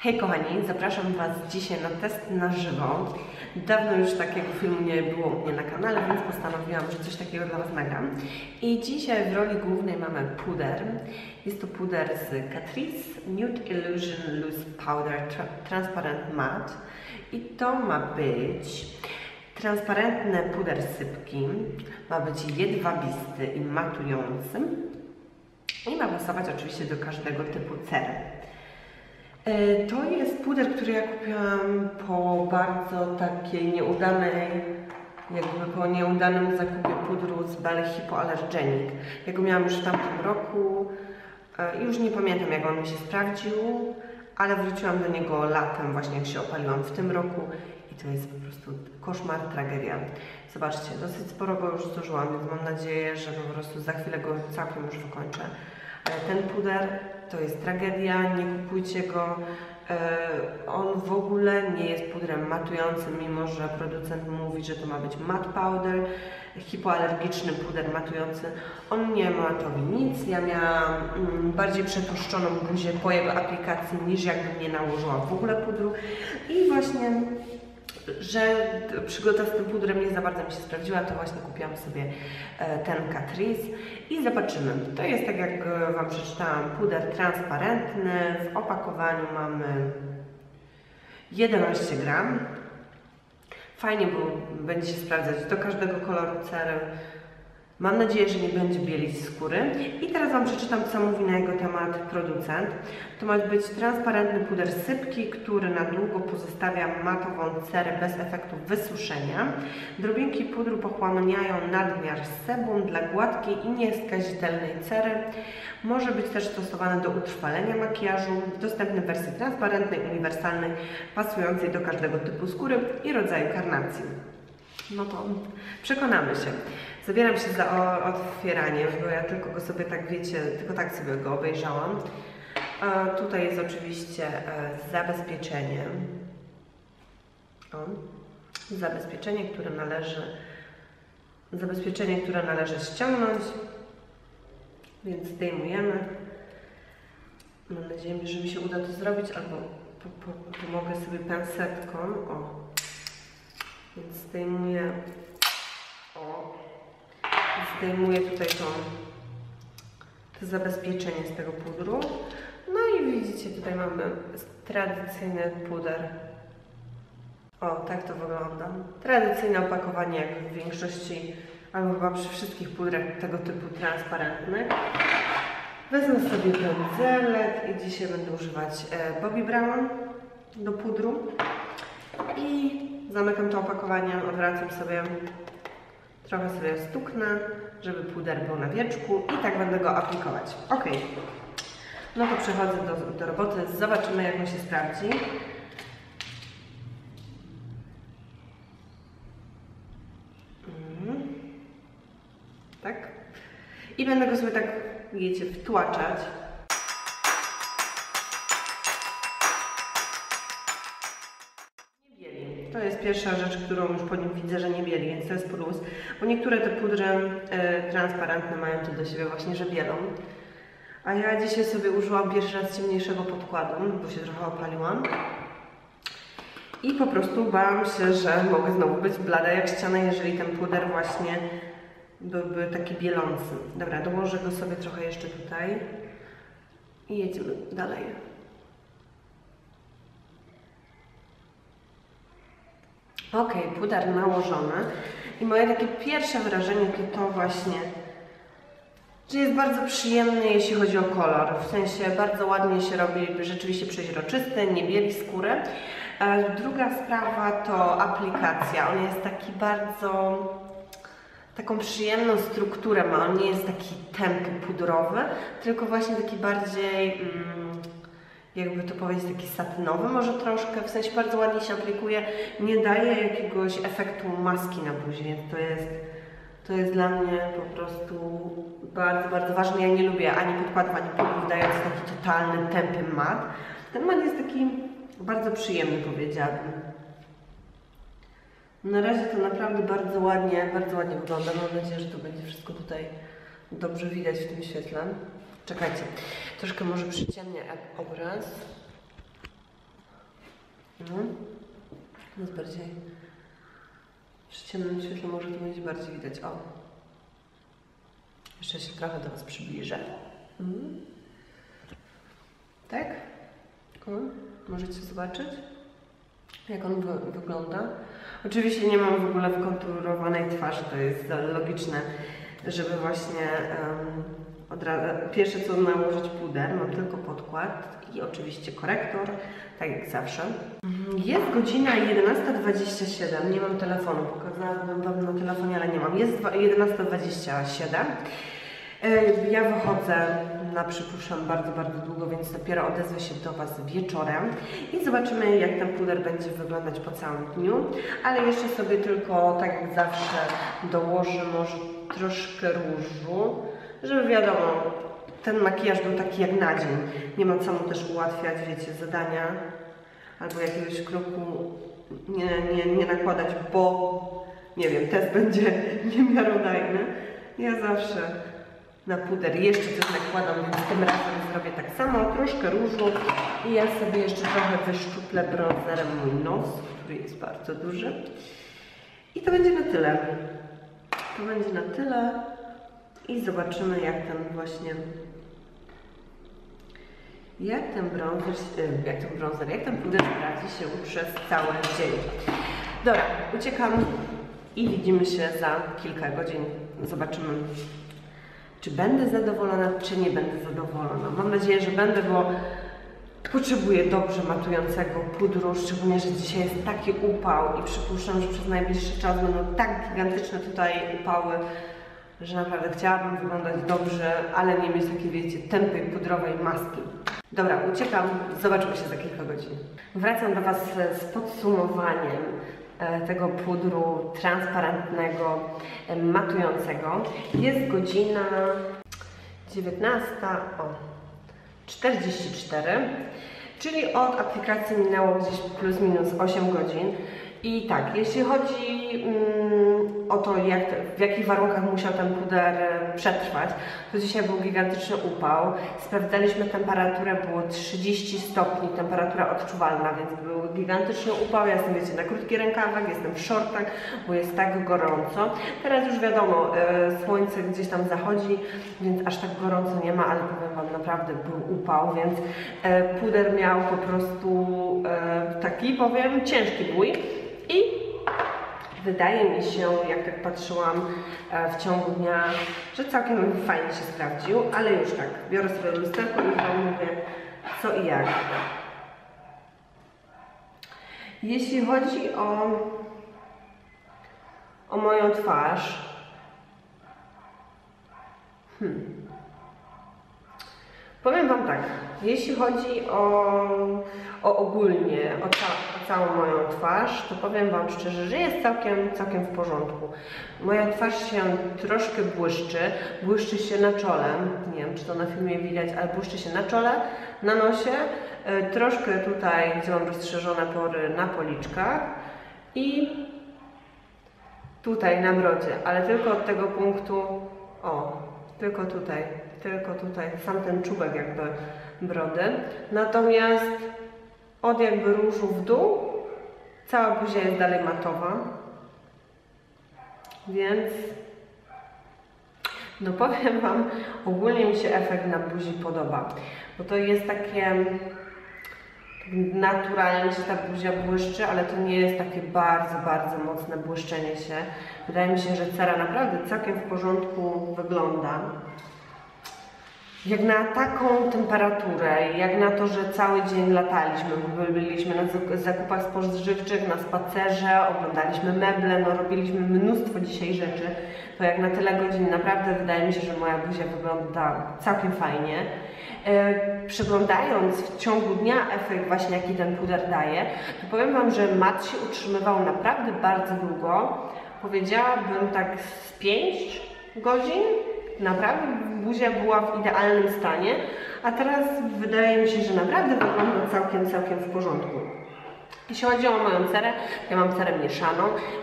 Hej kochani, zapraszam Was dzisiaj na test na żywo. Dawno już takiego filmu nie było u mnie na kanale, więc postanowiłam, że coś takiego dla Was nagram. I dzisiaj w roli głównej mamy puder. Jest to puder z Catrice Nude Illusion Loose Powder Tra- Transparent Matte. I to ma być transparentny puder sypki, ma być jedwabisty i matujący i ma pasować oczywiście do każdego typu cery. E, To jest puder, który ja kupiłam po bardzo takiej nieudanej, jakby po nieudanym zakupie pudru z Belle Hypoallergenic. Ja go miałam już w tamtym roku e, i już nie pamiętam jak on mi się sprawdził, ale wróciłam do niego latem właśnie jak się opaliłam w tym roku i to jest po prostu koszmar, tragedia. Zobaczcie, dosyć sporo go już zużyłam, więc mam nadzieję, że po prostu za chwilę go całkiem już wykończę. Ale ten puder to jest tragedia, nie kupujcie go. E, On w ogóle nie jest pudrem matującym, mimo że producent mówi, że to ma być matte powder, hipoalergiczny puder matujący. On nie matowi nic. Ja miałam mm, bardziej przetłuszczoną buzię po jego aplikacji niż jakbym nie nałożyła w ogóle pudru. I właśnie że przygoda z tym pudrem nie za bardzo mi się sprawdziła, to właśnie kupiłam sobie e, ten Catrice i zobaczymy. To jest tak jak e, Wam przeczytałam, puder transparentny. W opakowaniu mamy 11 gram. Fajnie, bo będzie się sprawdzać do każdego koloru cery. Mam nadzieję, że nie będzie bielić skóry. I teraz Wam przeczytam, co mówi na jego temat producent. To ma być transparentny puder sypki, który na długo pozostawia matową cerę bez efektu wysuszenia. Drobinki pudru pochłaniają nadmiar sebum dla gładkiej i nieskazitelnej cery. Może być też stosowany do utrwalenia makijażu. Dostępny w wersji transparentnej, uniwersalnej, pasującej do każdego typu skóry i rodzaju karnacji. No to przekonamy się. Zabieram się za o- otwieranie, bo ja tylko go sobie tak wiecie, tylko tak sobie go obejrzałam. A tutaj jest oczywiście e, zabezpieczenie. O, zabezpieczenie, które należy zabezpieczenie, które należy ściągnąć. Więc zdejmujemy. Mam nadzieję, że mi się uda to zrobić, albo po, po, pomogę sobie pensetką. O, więc zdejmuję. O. Zdejmuję tutaj tą, to zabezpieczenie z tego pudru. No i widzicie, tutaj mamy tradycyjny puder. O, tak to wygląda. Tradycyjne opakowanie, jak w większości, albo chyba przy wszystkich pudrach tego typu transparentnych. Wezmę sobie pędzelek i dzisiaj będę używać e, Bobbi Brown do pudru. I zamykam to opakowanie, odwracam sobie, trochę sobie stuknę, żeby puder był na wieczku i tak będę go aplikować. Ok. No to przechodzę do, do roboty, zobaczymy jak on się sprawdzi. Mhm. Tak. I będę go sobie tak, wiecie, wtłaczać. To jest pierwsza rzecz, którą już po nim widzę, że nie bieli, więc to jest plus. Bo niektóre te pudry e, transparentne mają to do siebie właśnie, że bielą. A ja dzisiaj sobie użyłam pierwszy raz ciemniejszego podkładu, bo się trochę opaliłam. I po prostu bałam się, że mogę znowu być blada jak ściana, jeżeli ten puder właśnie byłby taki bielący. Dobra, dołożę go sobie trochę jeszcze tutaj i jedziemy dalej. Ok, puder nałożony i moje takie pierwsze wrażenie to to właśnie, że jest bardzo przyjemny, jeśli chodzi o kolor. W sensie bardzo ładnie się robi, rzeczywiście przeźroczysty, nie bieli skóry. E, Druga sprawa to aplikacja. On jest taki bardzo taką przyjemną strukturę ma. On nie jest taki tępy, pudrowy, tylko właśnie taki bardziej, mm, jakby to powiedzieć, taki satynowy może troszkę, w sensie bardzo ładnie się aplikuje, nie daje jakiegoś efektu maski na buzi, więc to jest, to jest dla mnie po prostu bardzo, bardzo ważne. Ja nie lubię ani podkładów, ani pudrów dając taki totalny, tępy mat. Ten mat jest taki bardzo przyjemny, powiedziałabym. Na razie to naprawdę bardzo ładnie, bardzo ładnie wygląda. Mam nadzieję, że to będzie wszystko tutaj dobrze widać w tym świetle. Czekajcie, troszkę może przyciemnię obraz. Mhm. Jest bardziej przy ciemnym świetle może to będzie bardziej widać. O. Jeszcze się trochę do Was przybliżę. Mhm. Tak? O, możecie zobaczyć, jak on wy wygląda. Oczywiście nie mam w ogóle wkonturowanej twarzy, to jest logiczne, żeby właśnie um, od razu, pierwsze co nałożyć puder, mam tylko podkład i oczywiście korektor, tak jak zawsze. Mhm. Jest godzina 11.27, nie mam telefonu, pokazałabym Wam na telefonie, ale nie mam. Jest 11.27. E, ja wychodzę na przypuszczam bardzo, bardzo długo, więc dopiero odezwę się do Was wieczorem i zobaczymy jak ten puder będzie wyglądać po całym dniu, ale jeszcze sobie tylko, tak jak zawsze, dołożę może troszkę różu, żeby wiadomo, ten makijaż był taki jak na dzień. Nie ma co mu też ułatwiać, wiecie, zadania albo jakiegoś kroku nie, nie, nie nakładać, bo nie wiem, test będzie niemiarodajny. Ja zawsze na puder jeszcze coś nakładam, więc tym razem zrobię tak samo, troszkę różu i ja sobie jeszcze trochę wyszczuplę bronzerem mój nos, który jest bardzo duży. I to będzie na tyle. To będzie na tyle i zobaczymy jak ten właśnie jak ten bronzer, e, jak ten bronzer, jak ten puder sprawdzi się przez cały dzień. Dobra, uciekam i widzimy się za kilka godzin. Zobaczymy, czy będę zadowolona, czy nie będę zadowolona. Mam nadzieję, że będę, bo potrzebuję dobrze matującego pudru, szczególnie, że dzisiaj jest taki upał i przypuszczam, że przez najbliższy czas będą tak gigantyczne tutaj upały, że naprawdę chciałabym wyglądać dobrze, ale nie mieć takiej, wiecie, tępej, pudrowej maski. Dobra, uciekam, zobaczymy się za kilka godzin. Wracam do Was z podsumowaniem e, tego pudru transparentnego, e, matującego. Jest godzina 19, o, 44, czyli od aplikacji minęło gdzieś plus minus 8 godzin. I tak, jeśli chodzi mm, o to, jak, w jakich warunkach musiał ten puder przetrwać, to dzisiaj był gigantyczny upał. Sprawdzaliśmy temperaturę, było 30 stopni, temperatura odczuwalna, więc był gigantyczny upał. Ja jestem, wiecie, na krótkich rękawach, jestem w shortach, bo jest tak gorąco. Teraz już wiadomo, e, słońce gdzieś tam zachodzi, więc aż tak gorąco nie ma, ale powiem Wam, naprawdę był upał, więc e, puder miał po prostu e, taki, powiem, ciężki bój. I wydaje mi się, jak tak patrzyłam e, w ciągu dnia, że całkiem fajnie się sprawdził, ale już tak, biorę sobie lusterko i Wam mówię co i jak. Jeśli chodzi o, o moją twarz, hmm. powiem Wam tak, jeśli chodzi o, o ogólnie, o, ca o, całą moją twarz, to powiem Wam szczerze, że jest całkiem, całkiem w porządku. Moja twarz się troszkę błyszczy, błyszczy się na czole, nie wiem czy to na filmie widać, ale błyszczy się na czole, na nosie, yy, troszkę tutaj, gdzie mam rozszerzone pory na policzkach i tutaj na brodzie, ale tylko od tego punktu, o, tylko tutaj, tylko tutaj, sam ten czubek jakby brody. Natomiast od jakby różu w dół cała buzia jest dalej matowa. Więc no powiem Wam, ogólnie mi się efekt na buzi podoba, bo to jest takie naturalnie się ta buzia błyszczy, ale to nie jest takie bardzo, bardzo mocne błyszczenie się. Wydaje mi się, że cera naprawdę całkiem w porządku wygląda. Jak na taką temperaturę, jak na to, że cały dzień lataliśmy, byliśmy na zakupach spożywczych, na spacerze, oglądaliśmy meble, no robiliśmy mnóstwo dzisiaj rzeczy, to jak na tyle godzin naprawdę wydaje mi się, że moja buzia wygląda całkiem fajnie. E, przeglądając w ciągu dnia efekt właśnie jaki ten puder daje, to powiem Wam, że mat się utrzymywał naprawdę bardzo długo. Powiedziałabym tak z 5 godzin, naprawdę buzia była w idealnym stanie, a teraz wydaje mi się, że naprawdę wygląda całkiem, całkiem w porządku. Jeśli chodzi o moją cerę, ja mam cerę mieszaną,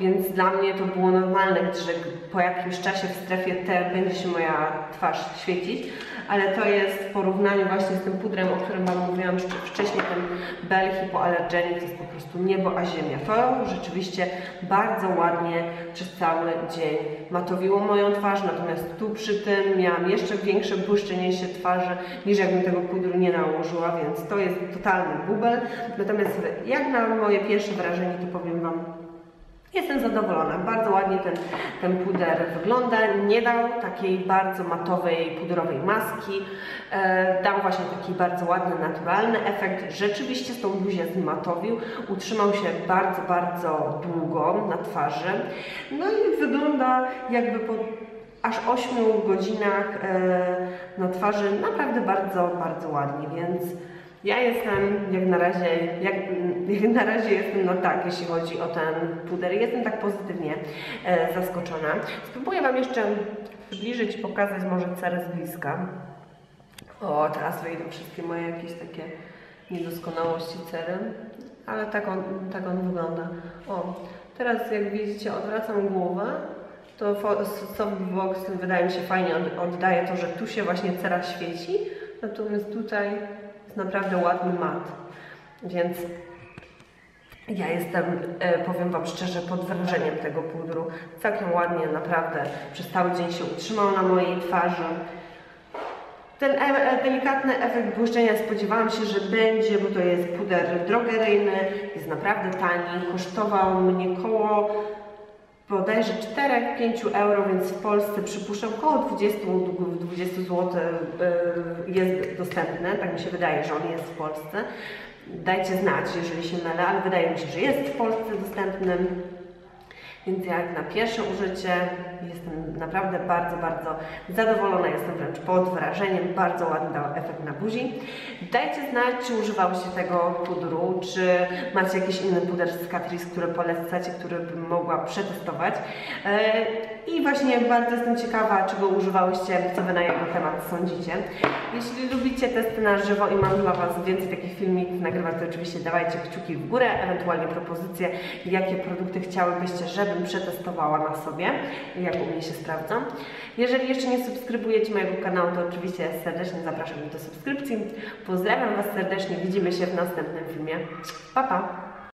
więc dla mnie to było normalne, że po jakimś czasie w strefie T będzie się moja twarz świecić, ale to jest w porównaniu właśnie z tym pudrem, o którym Wam mówiłam wcześniej, ten Bell Hypoallergenic, jest po prostu niebo a ziemia. To rzeczywiście bardzo ładnie przez cały dzień matowiło moją twarz, natomiast tu przy tym miałam jeszcze większe błyszczenie twarzy, niż jakbym tego pudru nie nałożyła, więc to jest totalny bubel. Natomiast jak na moje pierwsze wrażenie, to powiem Wam, Jestem zadowolona. Bardzo ładnie ten, ten puder wygląda. Nie dał takiej bardzo matowej, pudrowej maski. E, dał właśnie taki bardzo ładny, naturalny efekt. Rzeczywiście z tą buzię zmatowił. Utrzymał się bardzo, bardzo długo na twarzy. No i wygląda jakby po aż 8 godzinach e, na twarzy naprawdę bardzo, bardzo ładnie, więc ja jestem jak na razie, jak, jak na razie jestem na tak, jeśli chodzi o ten puder. Jestem tak pozytywnie e, zaskoczona. Spróbuję Wam jeszcze przybliżyć pokazać może cerę z bliska. O, teraz wyjdą wszystkie moje jakieś takie niedoskonałości cery, ale tak on, tak on wygląda. O, teraz jak widzicie odwracam głowę, to softbox wydaje mi się fajnie oddaje to, że tu się właśnie cera świeci, natomiast tutaj naprawdę ładny mat. Więc ja jestem, e, powiem Wam szczerze, pod wrażeniem tego pudru. Całkiem ładnie, naprawdę przez cały dzień się utrzymał na mojej twarzy. Ten e e delikatny efekt błyszczenia spodziewałam się, że będzie, bo to jest puder drogeryjny, jest naprawdę tani, kosztował mnie koło bodajże 4-5 euro, więc w Polsce przypuszczam około 20, 20 zł jest dostępny, tak mi się wydaje, że on jest w Polsce. Dajcie znać, jeżeli się mylę, ale wydaje mi się, że jest w Polsce dostępny. Więc jak na pierwsze użycie jestem naprawdę bardzo, bardzo zadowolona, jestem wręcz pod wrażeniem, bardzo ładny dał efekt na buzi. Dajcie znać, czy używałyście tego pudru, czy macie jakiś inny puder z Catrice, który polecacie, który bym mogła przetestować. E, I właśnie bardzo jestem ciekawa, czy go używałyście, co Wy na jego temat sądzicie. Jeśli lubicie testy na żywo i mam dla Was więcej takich filmików nagrywać, to oczywiście dawajcie kciuki w górę, ewentualnie propozycje, jakie produkty chciałybyście, żebym przetestowała na sobie, jak u mnie się sprawdza. Jeżeli jeszcze nie subskrybujecie mojego kanału, to oczywiście serdecznie zapraszam do subskrypcji. Pozdrawiam Was serdecznie, widzimy się w następnym filmie. Pa, pa!